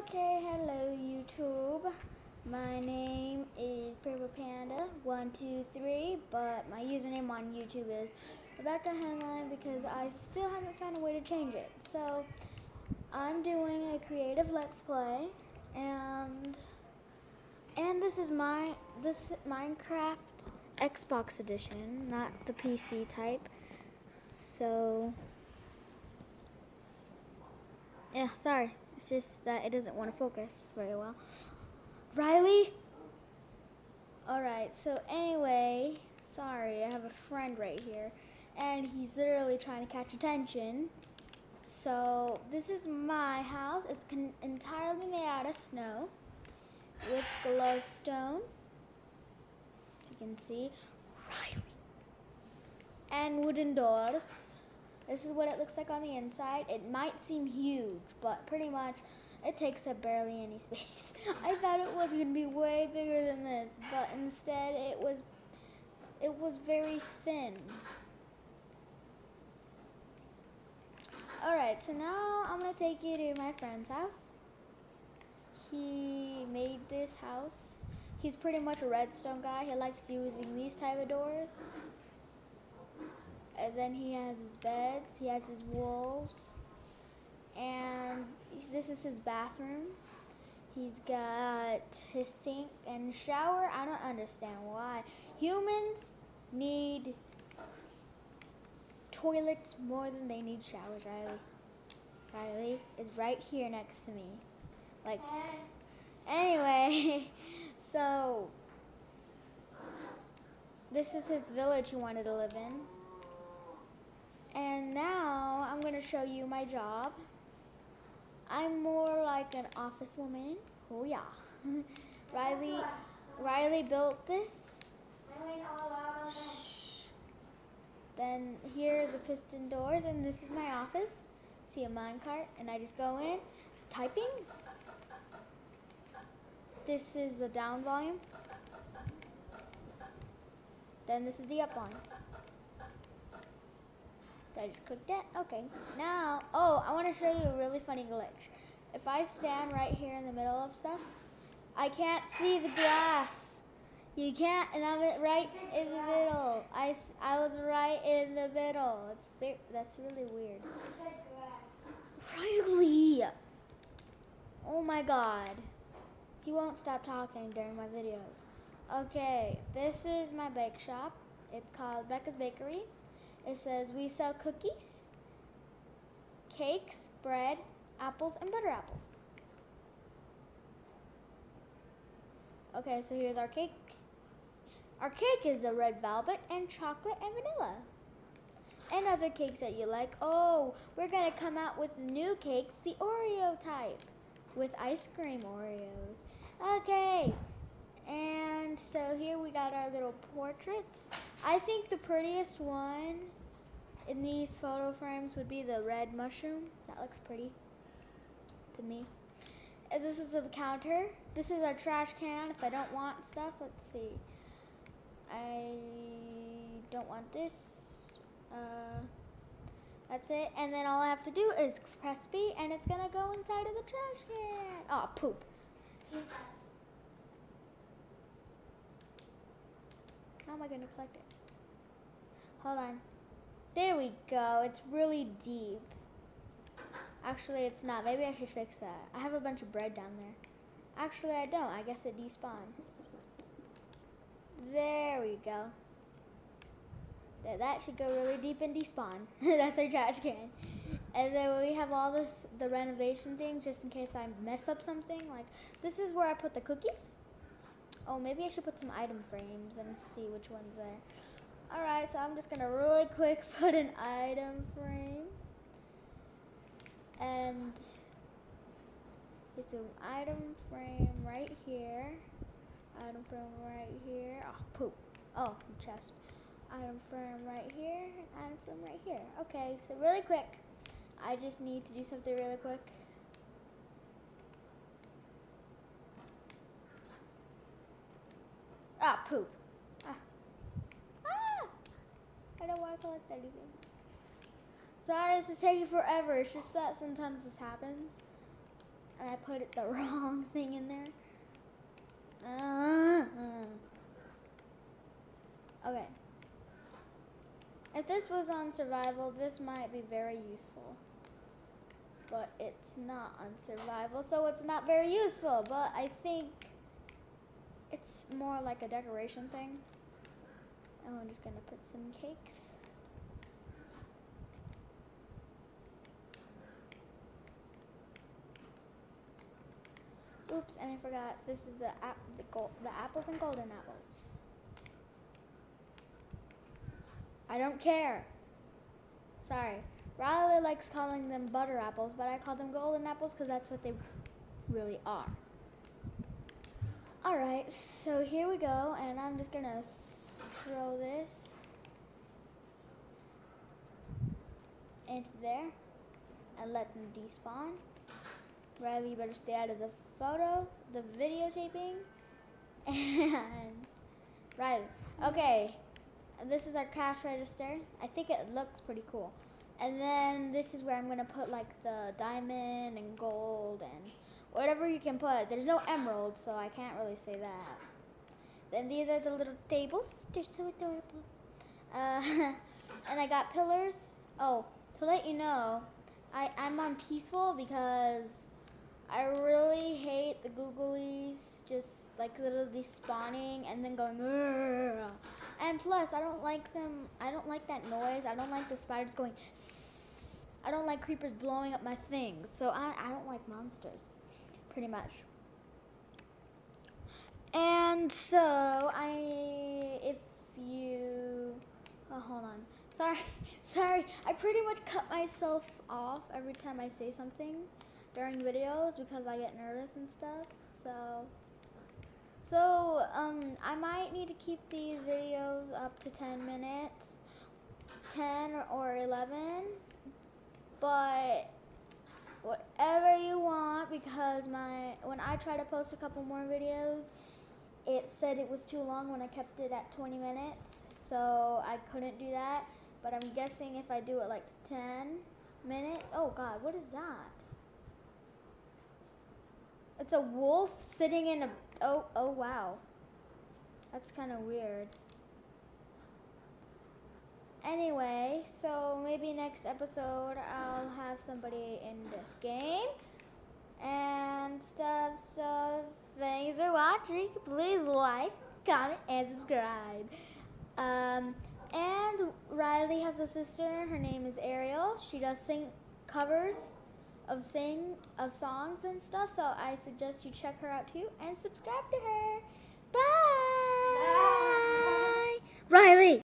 Okay, hello YouTube. My name is Purple Panda one two three, but my username on YouTube is Rebecca Henline because I still haven't found a way to change it. So I'm doing a creative let's play, and and this is my this Minecraft Xbox edition, not the PC type. So yeah, sorry. It's just that it doesn't want to focus very well. Riley? Alright, so anyway, sorry, I have a friend right here. And he's literally trying to catch attention. So, this is my house. It's entirely made out of snow with glowstone. You can see. Riley. And wooden doors. This is what it looks like on the inside. It might seem huge, but pretty much it takes up barely any space. I thought it was going to be way bigger than this, but instead it was it was very thin. Alright, so now I'm going to take you to my friend's house. He made this house. He's pretty much a redstone guy. He likes using these type of doors. And then he has his beds, he has his wolves, and this is his bathroom. He's got his sink and shower. I don't understand why. Humans need toilets more than they need showers, Riley. Riley is right here next to me. Like, anyway, so this is his village he wanted to live in. And now I'm going to show you my job. I'm more like an office woman. Oh yeah. Riley Riley built this. Then here are the piston doors and this is my office. See a minecart and I just go in typing. This is the down volume. Then this is the up volume. I just clicked it. Okay. Now, oh, I want to show you a really funny glitch. If I stand right here in the middle of stuff, I can't see the glass. You can't, and I'm right in the middle. I, I was right in the middle. It's that's really weird. Really? Oh my god. He won't stop talking during my videos. Okay, this is my bake shop. It's called Becca's Bakery. It says we sell cookies, cakes, bread, apples, and butter apples. Okay, so here's our cake. Our cake is a red velvet and chocolate and vanilla. And other cakes that you like. Oh, we're going to come out with new cakes, the Oreo type, with ice cream Oreos. Okay, so here we got our little portraits. I think the prettiest one in these photo frames would be the red mushroom. That looks pretty to me. And this is the counter. This is our trash can. If I don't want stuff, let's see. I don't want this. Uh, that's it. And then all I have to do is press B and it's going to go inside of the trash can. Oh, poop. How am I going to collect it? Hold on. There we go. It's really deep. Actually, it's not. Maybe I should fix that. I have a bunch of bread down there. Actually, I don't. I guess it despawned. There we go. That should go really deep and despawn. That's our trash can. And then we have all the, the renovation things just in case I mess up something. Like, this is where I put the cookies. Oh, maybe I should put some item frames and see which one's there. Alright, so I'm just going to really quick put an item frame. And it's an item frame right here. Item frame right here. Oh, poop. Oh, chest. Item frame right here. Item frame right here. Okay, so really quick. I just need to do something really quick. Ah, poop. Ah. Ah! I don't want to collect anything. Sorry, this is taking forever. It's just that sometimes this happens. And I put it the wrong thing in there. Uh, okay. If this was on survival, this might be very useful. But it's not on survival, so it's not very useful. But I think it's more like a decoration thing. Oh, and we're just gonna put some cakes. Oops, and I forgot. This is the the the apples and golden apples. I don't care. Sorry. Riley likes calling them butter apples, but I call them golden apples because that's what they really are. All right, so here we go, and I'm just gonna throw this into there and let them despawn. Riley, you better stay out of the photo, the videotaping. And Riley, okay, this is our cash register. I think it looks pretty cool. And then this is where I'm gonna put like the diamond and gold and whatever you can put. There's no emerald, so I can't really say that. Then these are the little tables. They're so adorable. Uh, and I got pillars. Oh, to let you know, I, I'm on peaceful because I really hate the googlies just like literally spawning and then going. Argh. And plus, I don't like them. I don't like that noise. I don't like the spiders going. Sss. I don't like creepers blowing up my things. So I, I don't like monsters, pretty much. And so I, if you, oh hold on, sorry, sorry. I pretty much cut myself off every time I say something during videos because I get nervous and stuff. So, so um, I might need to keep these videos up to 10 minutes, 10 or 11, but whatever you want because my when I try to post a couple more videos, it said it was too long when I kept it at 20 minutes, so I couldn't do that. But I'm guessing if I do it like 10 minutes, oh God, what is that? It's a wolf sitting in a. Oh, oh wow. That's kind of weird. Anyway, so maybe next episode I'll have somebody in this game and stuff. So thanks for watching. Please like, comment, and subscribe. Um, and Riley has a sister. Her name is Ariel. She does sing covers of sing of songs and stuff. So I suggest you check her out too and subscribe to her. Bye. Bye. Riley.